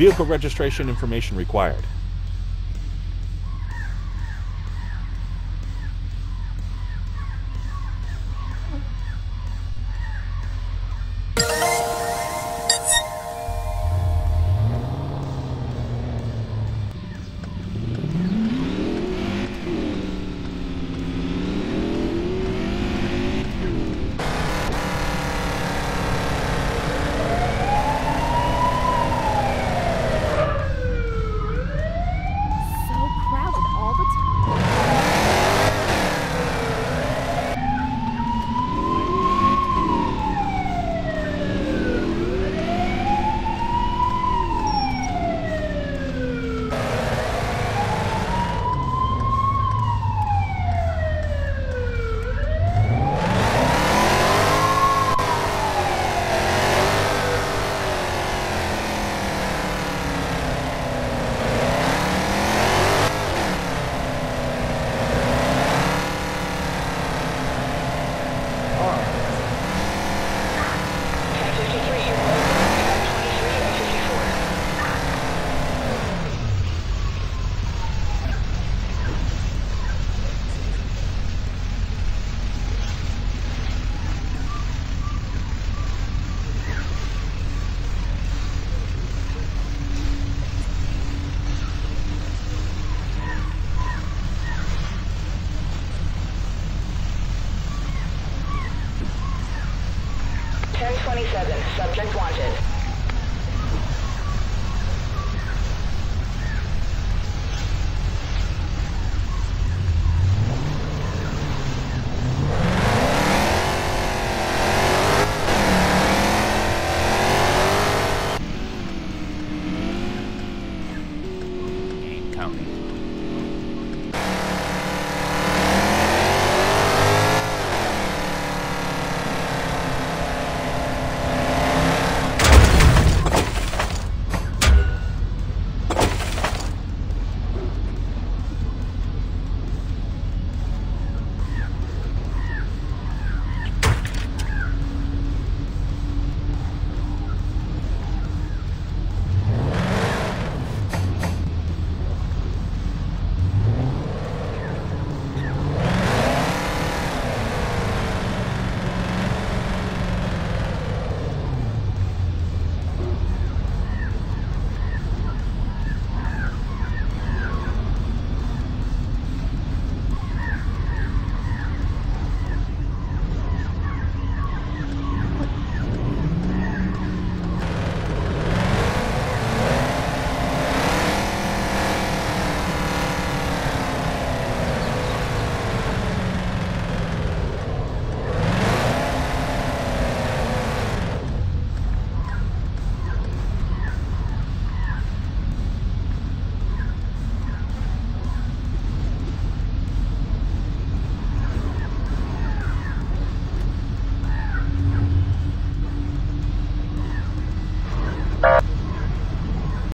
Vehicle registration information required. 27, subject wanted.